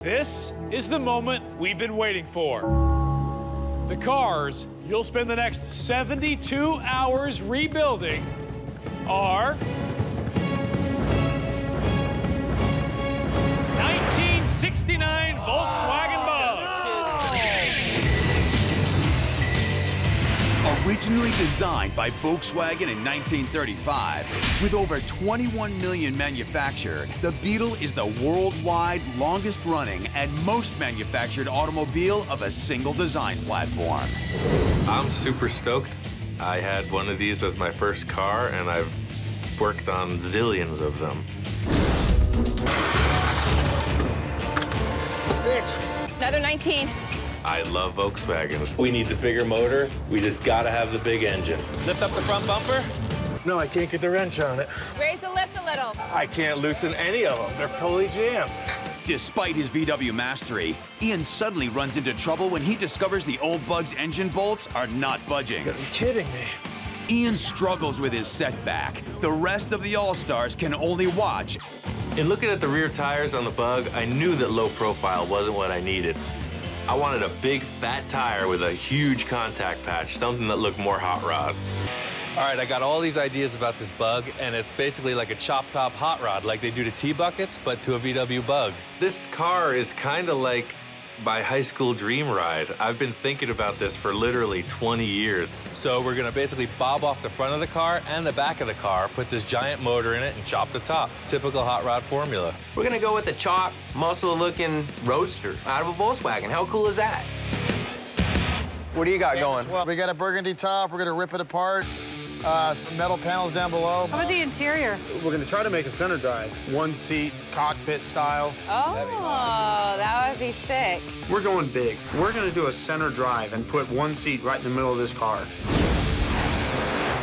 This is the moment we've been waiting for. The cars you'll spend the next 72 hours rebuilding are 1969 Volkswagen Originally designed by Volkswagen in 1935, with over 21 million manufactured, the Beetle is the worldwide longest running and most manufactured automobile of a single design platform. I'm super stoked. I had one of these as my first car, and I've worked on zillions of them. Another 19. I love Volkswagens. We need the bigger motor. We just gotta have the big engine. Lift up the front bumper. No, I can't get the wrench on it. Raise the lift a little. I can't loosen any of them. They're totally jammed. Despite his VW mastery, Ian suddenly runs into trouble when he discovers the old Bug's engine bolts are not budging. You're kidding me. Ian struggles with his setback. The rest of the All-Stars can only watch In looking at the rear tires on the Bug, I knew that low profile wasn't what I needed. I wanted a big, fat tire with a huge contact patch, something that looked more hot rod. All right, I got all these ideas about this bug, and it's basically like a chop top hot rod, like they do to T-buckets, but to a VW bug. This car is kind of like my high school dream ride. I've been thinking about this for literally 20 years. So we're gonna basically bob off the front of the car and the back of the car, put this giant motor in it, and chop the top. Typical hot rod formula. We're gonna go with a chop, muscle-looking roadster out of a Volkswagen. How cool is that? What do you got going? Well, we got a burgundy top. We're gonna rip it apart. Uh, some metal panels down below. How about the interior? We're gonna try to make a center drive, one seat, cockpit style. Oh, that would be sick. We're going big. We're going to do a center drive and put one seat right in the middle of this car.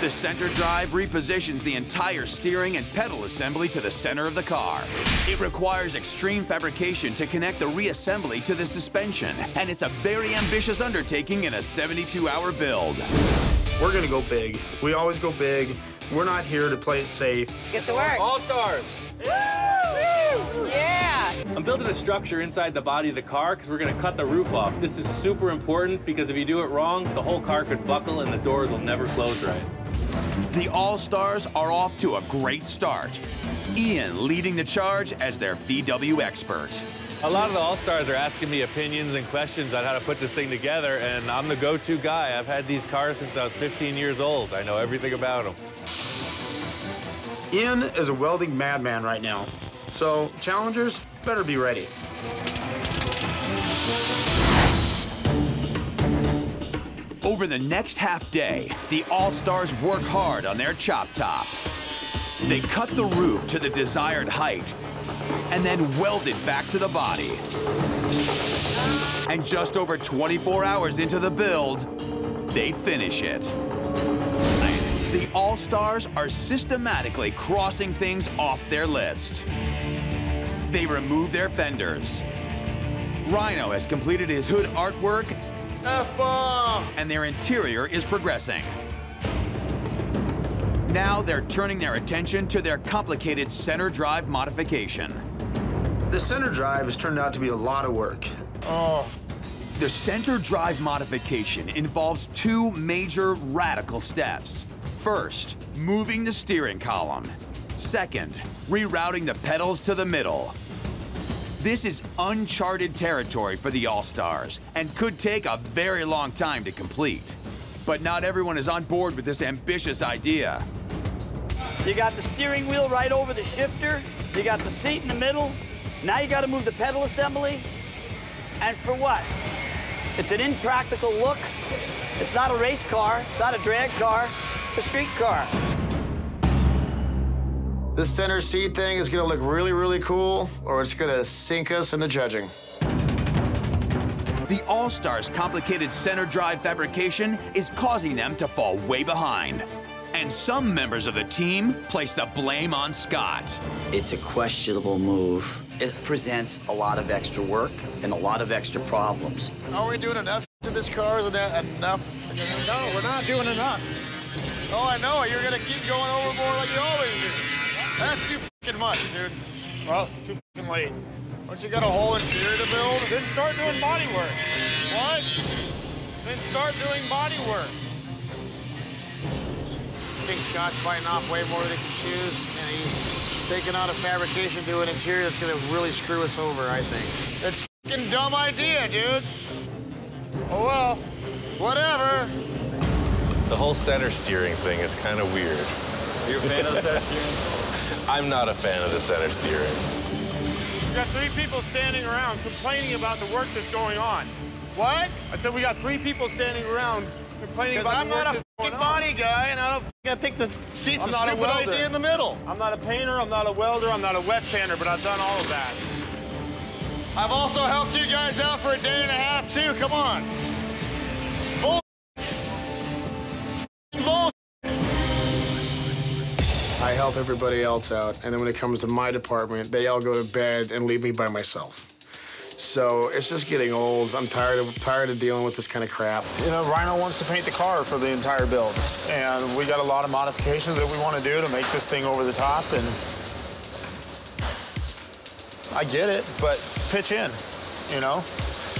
The center drive repositions the entire steering and pedal assembly to the center of the car. It requires extreme fabrication to connect the reassembly to the suspension, and it's a very ambitious undertaking in a 72-hour build. We're going to go big. We always go big. We're not here to play it safe. Get to work. All stars. Yeah. I'm building a structure inside the body of the car because we're gonna cut the roof off. This is super important because if you do it wrong, the whole car could buckle and the doors will never close right. The All-Stars are off to a great start. Ian leading the charge as their VW expert. A lot of the All-Stars are asking me opinions and questions on how to put this thing together, and I'm the go-to guy. I've had these cars since I was 15 years old. I know everything about them. Ian is a welding madman right now. So, challengers better be ready. Over the next half day, the All-Stars work hard on their chop top. They cut the roof to the desired height and then weld it back to the body. And just over 24 hours into the build, they finish it. The All-Stars are systematically crossing things off their list. They remove their fenders. Rhino has completed his hood artwork F-bomb! and their interior is progressing. Now they're turning their attention to their complicated center drive modification. The center drive has turned out to be a lot of work. Oh, The center drive modification involves two major radical steps. First, moving the steering column. Second, rerouting the pedals to the middle. This is uncharted territory for the All-Stars and could take a very long time to complete. But not everyone is on board with this ambitious idea. You got the steering wheel right over the shifter. You got the seat in the middle. Now you got to move the pedal assembly. And for what? It's an impractical look. It's not a race car. It's not a drag car. It's a street car. this center seat thing is gonna look really, really cool, or it's gonna sink us in the judging. The All-Stars' complicated center drive fabrication is causing them to fall way behind. And some members of the team place the blame on Scott. It's a questionable move. It presents a lot of extra work and a lot of extra problems. Are we doing enough to this car? Is that enough? No, we're not doing enough. Oh, I know. You're gonna keep going overboard like you always do. That's too fucking much, dude. Well, it's too fucking late. Don't you got a whole interior to build? Then start doing body work. What? Then start doing body work. I think Scott's biting off way more than he can chew, and he's taking out a fabrication to an interior that's gonna really screw us over, I think. It's a fucking dumb idea, dude. Oh well, whatever. The whole center steering thing is kind of weird. Are you a fan of the center steering? I'm not a fan of the center steering. We got three people standing around complaining about the work that's going on. What? I said we got three people standing around complaining Because about I'm not a fucking body guy, and I don't I think the seat's I'm a not a stupid idea in the middle. I'm not a painter, I'm not a welder, I'm not a wet sander, but I've done all of that. I've also helped you guys out for a day and a half, too. Come on. Bull. Bull. I help everybody else out, and then when it comes to my department, they all go to bed and leave me by myself. So it's just getting old. I'm tired of tired of dealing with this kind of crap. You know, Rhino wants to paint the car for the entire build. And we got a lot of modifications that we want to do to make this thing over the top. And I get it, but pitch in, you know?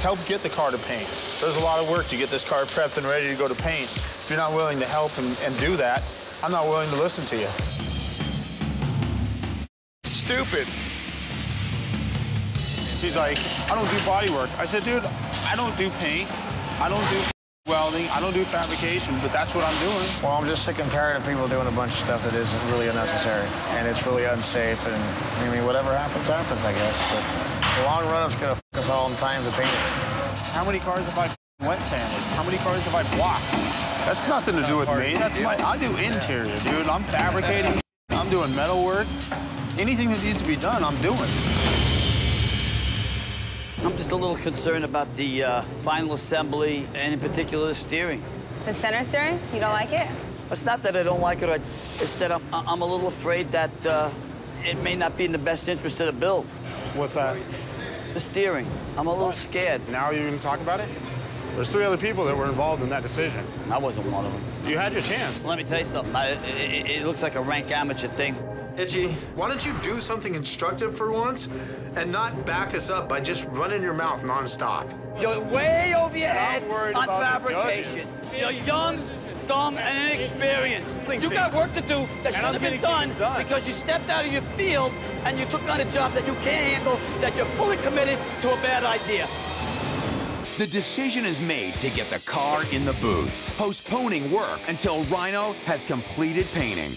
Help get the car to paint. There's a lot of work to get this car prepped and ready to go to paint. If you're not willing to help and, and do that, I'm not willing to listen to you. Stupid. He's like, I don't do body work. I said, dude, I don't do paint. I don't do welding. I don't do fabrication, but that's what I'm doing. Well, I'm just sick and tired of people doing a bunch of stuff that isn't really unnecessary, and it's really unsafe. And I mean, whatever happens, happens, I guess. But the long run, it's gonna f us all in time to paint it. How many cars have I wet sanded? How many cars have I blocked? That's nothing to do with me. That's my. I do interior, dude. I'm fabricating. I'm doing metal work. Anything that needs to be done, I'm doing. I'm just a little concerned about the uh, final assembly and in particular the steering. The center steering? You don't like it? It's not that I don't like it, I- it's that I'm, I'm a little afraid that uh, it may not be in the best interest of the build. What's that? The steering. I'm a little scared. Now you're going to talk about it? There's three other people that were involved in that decision. I wasn't one of them. You had your chance. Let me tell you something. I, it, it looks like a rank amateur thing. Itchy, why don't you do something constructive for once, and not back us up by just running your mouth nonstop? You're way over your head worried on about fabrication. You're young, dumb, and inexperienced. You got work to do that should I'm have been done, done. because you stepped out of your field and you took on a job that you can't handle, that you're fully committed to a bad idea. The decision is made to get the car in the booth, postponing work until Rhino has completed painting.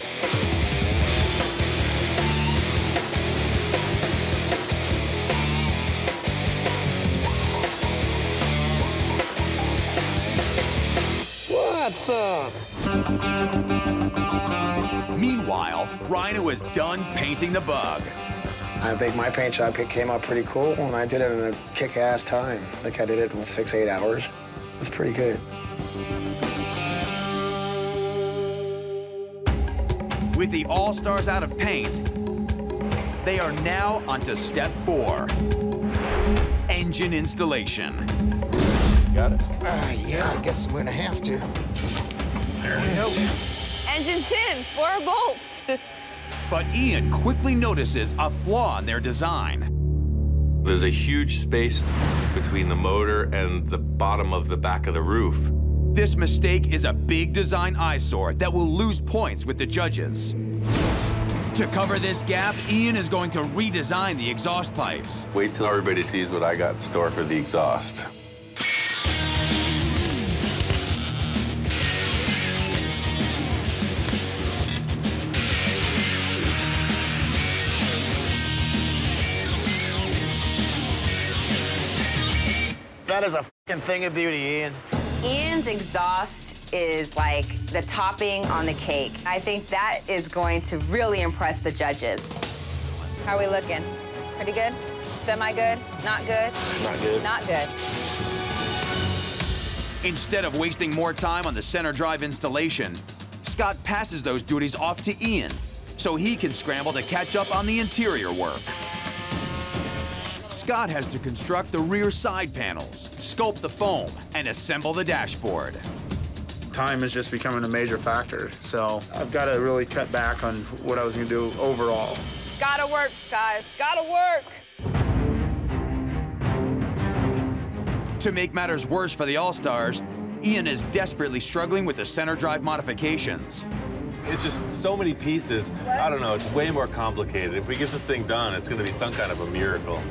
What's up? Meanwhile, Rhino is done painting the bug. I think my paint job came out pretty cool, and I did it in a kick-ass time. I think I did it in six, eight hours. That's pretty good. With the All-Stars out of paint, they are now onto step four. Engine installation. Got it? Uh, yeah, I guess I'm gonna have to. There it is. Engine's in, four bolts. But Ian quickly notices a flaw in their design. There's a huge space between the motor and the bottom of the back of the roof. This mistake is a big design eyesore that will lose points with the judges. To cover this gap, Ian is going to redesign the exhaust pipes. Wait till everybody sees what I got in store for the exhaust. That is a fucking thing of beauty, Ian. Ian's exhaust is like the topping on the cake. I think that is going to really impress the judges. How are we looking? Pretty good? Semi-good? Not good? Not good. Not good. Instead of wasting more time on the center drive installation, Scott passes those duties off to Ian so he can scramble to catch up on the interior work. Scott has to construct the rear side panels, sculpt the foam, and assemble the dashboard. Time is just becoming a major factor, so I've got to really cut back on what I was going to do overall. Gotta work, Scott. Gotta work. To make matters worse for the All-Stars, Ian is desperately struggling with the center drive modifications. It's just so many pieces. I don't know, it's way more complicated. If we get this thing done, it's gonna be some kind of a miracle.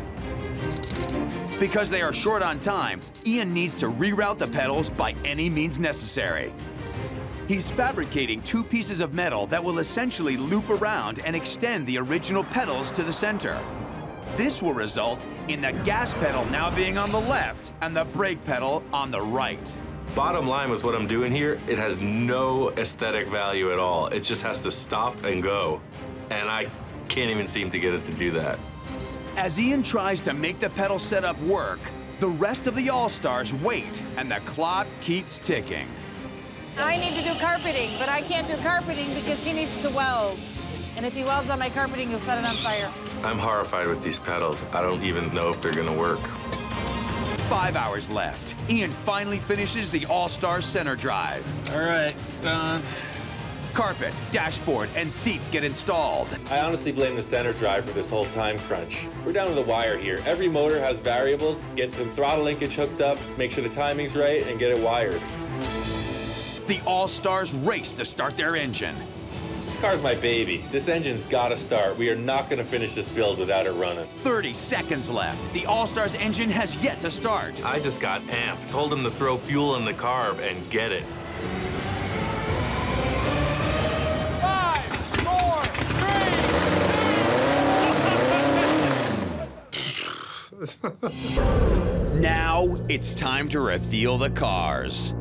Because they are short on time, Ian needs to reroute the pedals by any means necessary. He's fabricating two pieces of metal that will essentially loop around and extend the original pedals to the center. This will result in the gas pedal now being on the left and the brake pedal on the right. Bottom line with what I'm doing here, it has no aesthetic value at all. It just has to stop and go. And I can't even seem to get it to do that. As Ian tries to make the pedal setup work, the rest of the All-Stars wait and the clock keeps ticking. I need to do carpeting, but I can't do carpeting because he needs to weld. And if he welds on my carpeting, he'll set it on fire. I'm horrified with these pedals. I don't even know if they're gonna work. Five hours left. Ian finally finishes the All-Star Center Drive. All right, done. Carpet, dashboard, and seats get installed. I honestly blame the center drive for this whole time crunch. We're down to the wire here. Every motor has variables. Get the throttle linkage hooked up, make sure the timing's right, and get it wired. The All-Stars race to start their engine. This car's my baby. This engine's gotta start. We are not gonna finish this build without it running. 30 seconds left. The All-Stars engine has yet to start. I just got amped. Told him to throw fuel in the carb and get it. now it's time to reveal the cars.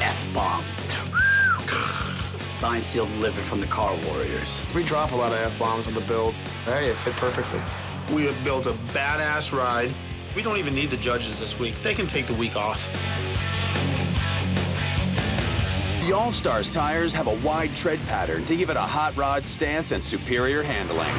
F-bomb. Signed, sealed, delivered from the Car Warriors. We drop a lot of F-bombs on the build. Hey, it fit perfectly. We have built a badass ride. We don't even need the judges this week. They can take the week off. The All-Stars tires have a wide tread pattern to give it a hot rod stance and superior handling.